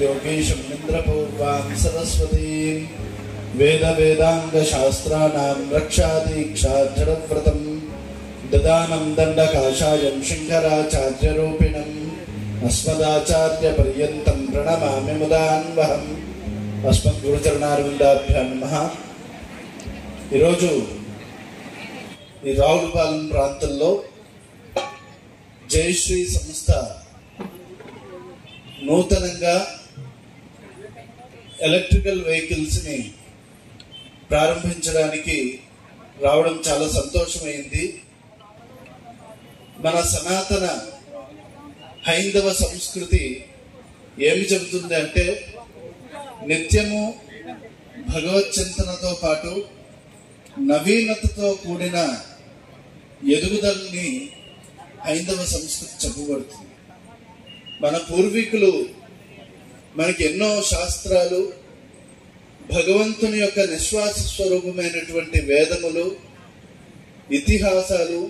योगेशम् इन्द्रपूर्वां सरस्वतीं वेदवेदाङ्गशास्त्राणां रक्षादीक्षाधरव्रतम् ददानं दण्डकाशायं शङ्कराचार्यरूपिणम् अस्मदाचार्यपर्यन्तं प्रणमामि मुदान्वहम् అస్మద్గురుచరణారవిందాభ్యాం నమ ఈరోజు ఈ రావులపాలెం ప్రాంతంలో జయశ్రీ సంస్థ నూతనంగా ఎలక్ట్రికల్ వెహికల్స్ని ప్రారంభించడానికి రావడం చాలా సంతోషమైంది. మన సనాతన హైందవ సంస్కృతి ఏమి చెబుతుంది అంటే నిత్యము భగవచ్చింతనతో పాటు నవీనతతో కూడిన ఎదుగుదలని హైందవ సంస్కృతి చెప్పబడుతుంది. మన పూర్వీకులు మనకి ఎన్నో శాస్త్రాలు భగవంతుని యొక్క నిశ్వాస స్వరూపమైనటువంటి వేదములు ఇతిహాసాలు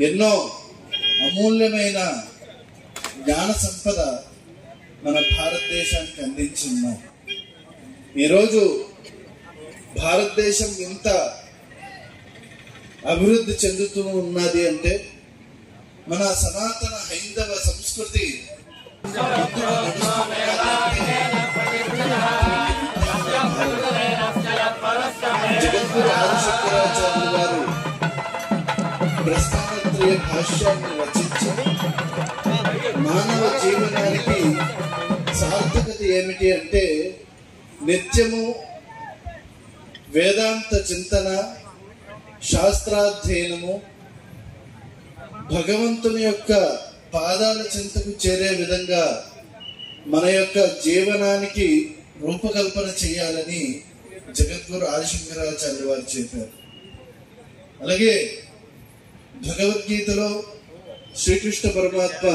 ఎన్నో అమూల్యమైన జ్ఞాన సంపద మన భారతదేశానికి అందించి ఈరోజు భారతదేశం ఇంత అభివృద్ధి చెందుతూ ఉన్నది అంటే మన సనాతన హైందవ సంస్కృతి జగద్గురు ఆదిశంకరాచార్యులు వారు ప్రస్థానత్రయ భాష్యాన్ని రచించి మానవ జీవనానికి సార్థకత ఏమిటి అంటే నిత్యము వేదాంత చింతన శాస్త్రాధ్యయనము భగవంతుని యొక్క పాదాల చింతకు చేరే విధంగా మన యొక్క జీవనానికి రూపకల్పన చేయాలని జగద్గురు ఆదిశంకరాచార్య వారు చెప్పారు. అలాగే భగవద్గీతలో శ్రీకృష్ణ పరమాత్మ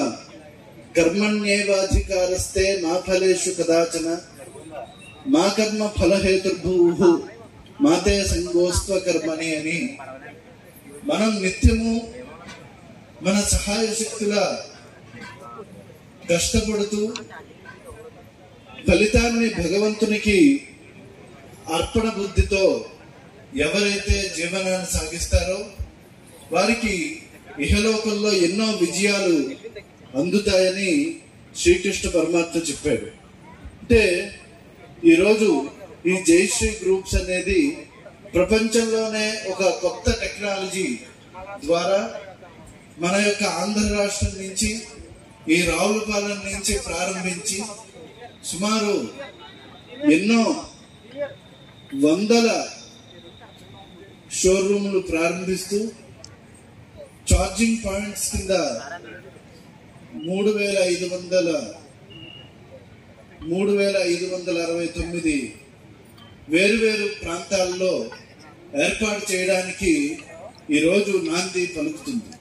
కర్మణ్యేవాధికారస్తే మా ఫలేషు కదాచన మా కర్మ ఫలహేతుర్భూ మాతే సంగోస్త్వ కర్మని అని మనం నిత్యము మన సహాయ శక్తుల కష్టపడుతూ ఫలితాన్ని భగవంతునికి అర్పణ బుద్ధితో ఎవరైతే జీవనాన్ని సాగిస్తారో వారికి ఇహలోకంలో ఎన్నో విజయాలు అందుతాయని శ్రీకృష్ణ పరమాత్మ చెప్పాడు. అంటే ఈరోజు ఈ జయశ్రీ గ్రూప్స్ అనేది ప్రపంచంలోనే ఒక కొత్త టెక్నాలజీ ద్వారా మన యొక్క ఆంధ్ర రాష్ట్రం నుంచి ఈ రావులపాలెం నుంచి ప్రారంభించి సుమారు ఎన్నో వందల షోరూములు ప్రారంభిస్తూ ఛార్జింగ్ పాయింట్స్ కింద మూడు వేల ఐదు వందల మూడు వేల ఐదు వందల అరవై తొమ్మిది వేరువేరు ప్రాంతాల్లో ఏర్పాటు చేయడానికి ఈరోజు నాంది పలుకుతుంది.